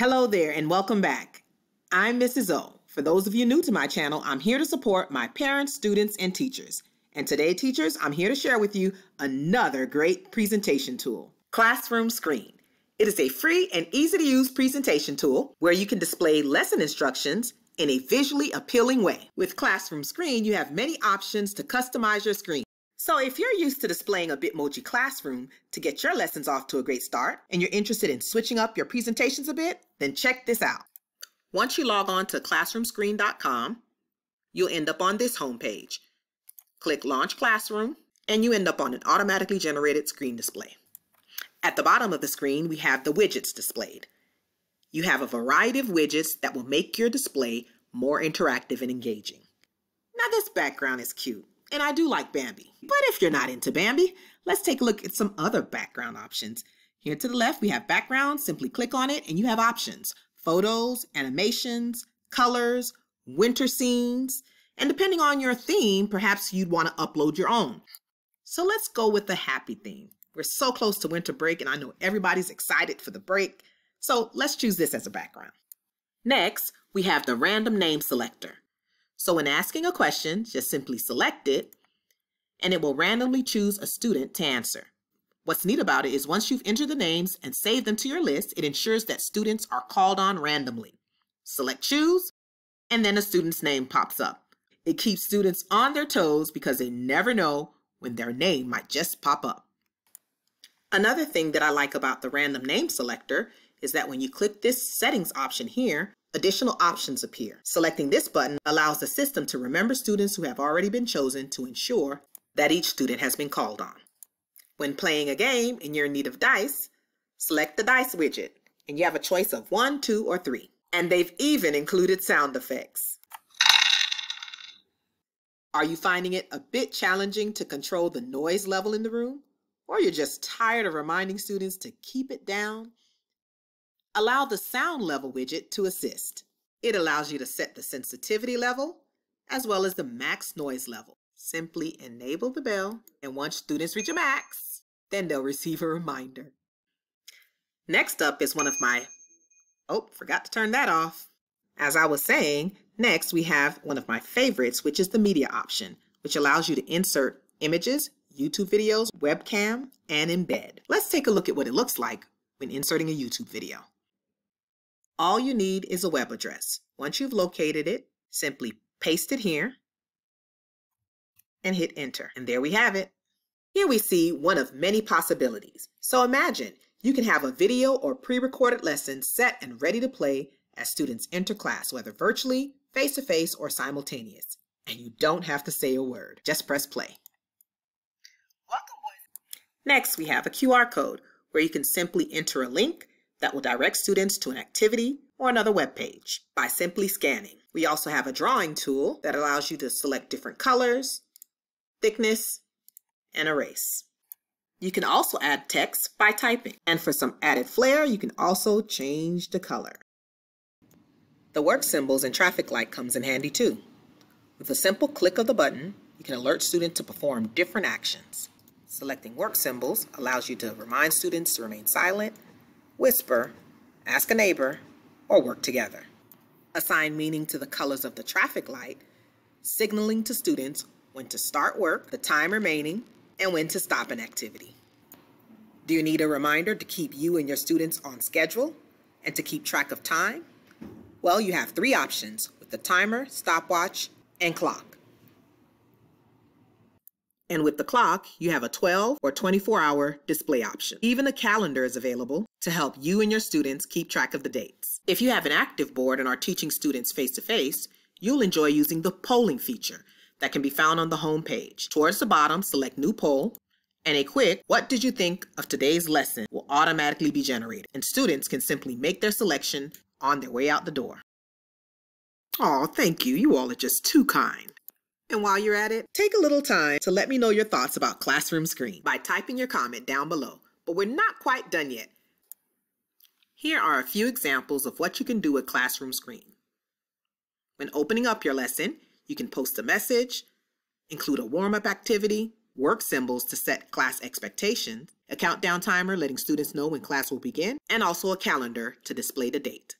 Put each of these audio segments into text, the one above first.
Hello there and welcome back. I'm Mrs. O. For those of you new to my channel, I'm here to support my parents, students, and teachers. And today, teachers, I'm here to share with you another great presentation tool, Classroom Screen. It is a free and easy to use presentation tool where you can display lesson instructions in a visually appealing way. With Classroom Screen, you have many options to customize your screen. So if you're used to displaying a Bitmoji classroom to get your lessons off to a great start, and you're interested in switching up your presentations a bit, then check this out. Once you log on to classroomscreen.com, you'll end up on this homepage. Click Launch Classroom, and you end up on an automatically generated screen display. At the bottom of the screen, we have the widgets displayed. You have a variety of widgets that will make your display more interactive and engaging. Now this background is cute and I do like Bambi. But if you're not into Bambi, let's take a look at some other background options. Here to the left, we have background. Simply click on it and you have options. Photos, animations, colors, winter scenes, and depending on your theme, perhaps you'd want to upload your own. So let's go with the happy theme. We're so close to winter break and I know everybody's excited for the break. So let's choose this as a background. Next, we have the random name selector. So when asking a question, just simply select it and it will randomly choose a student to answer. What's neat about it is once you've entered the names and saved them to your list, it ensures that students are called on randomly. Select choose, and then a student's name pops up. It keeps students on their toes because they never know when their name might just pop up. Another thing that I like about the random name selector is that when you click this settings option here, Additional options appear. Selecting this button allows the system to remember students who have already been chosen to ensure that each student has been called on. When playing a game and you're in need of dice, select the dice widget and you have a choice of one, two, or three. And they've even included sound effects. Are you finding it a bit challenging to control the noise level in the room? Or you're just tired of reminding students to keep it down? Allow the sound level widget to assist. It allows you to set the sensitivity level as well as the max noise level. Simply enable the bell and once students reach a max, then they'll receive a reminder. Next up is one of my, oh, forgot to turn that off. As I was saying, next we have one of my favorites, which is the media option, which allows you to insert images, YouTube videos, webcam, and embed. Let's take a look at what it looks like when inserting a YouTube video. All you need is a web address. Once you've located it, simply paste it here and hit enter. And there we have it. Here we see one of many possibilities. So imagine you can have a video or pre-recorded lesson set and ready to play as students enter class, whether virtually, face-to-face, -face, or simultaneous. And you don't have to say a word. Just press play. Next, we have a QR code where you can simply enter a link that will direct students to an activity or another web page by simply scanning. We also have a drawing tool that allows you to select different colors, thickness, and erase. You can also add text by typing. And for some added flair, you can also change the color. The work symbols and traffic light comes in handy too. With a simple click of the button, you can alert students to perform different actions. Selecting work symbols allows you to remind students to remain silent whisper, ask a neighbor, or work together. Assign meaning to the colors of the traffic light, signaling to students when to start work, the time remaining, and when to stop an activity. Do you need a reminder to keep you and your students on schedule and to keep track of time? Well, you have three options with the timer, stopwatch, and clock. And with the clock, you have a 12 or 24 hour display option. Even a calendar is available to help you and your students keep track of the dates. If you have an active board and are teaching students face to face, you'll enjoy using the polling feature that can be found on the home page. Towards the bottom, select New Poll, and a quick What did you think of today's lesson will automatically be generated, and students can simply make their selection on their way out the door. Oh, thank you. You all are just too kind. And while you're at it, take a little time to let me know your thoughts about Classroom Screen by typing your comment down below. But we're not quite done yet. Here are a few examples of what you can do with Classroom Screen. When opening up your lesson, you can post a message, include a warm-up activity, work symbols to set class expectations, a countdown timer letting students know when class will begin, and also a calendar to display the date.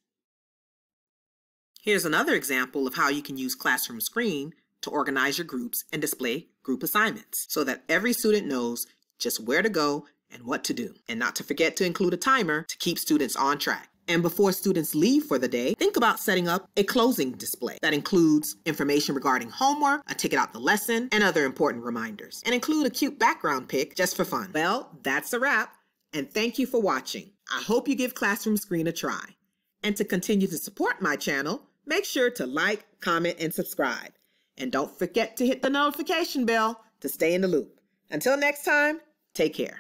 Here's another example of how you can use Classroom Screen to organize your groups and display group assignments so that every student knows just where to go and what to do. And not to forget to include a timer to keep students on track. And before students leave for the day, think about setting up a closing display that includes information regarding homework, a ticket out the lesson, and other important reminders. And include a cute background pic just for fun. Well, that's a wrap. And thank you for watching. I hope you give Classroom Screen a try. And to continue to support my channel, make sure to like, comment, and subscribe. And don't forget to hit the notification bell to stay in the loop. Until next time, take care.